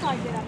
Kaydıraktan kırıyoruz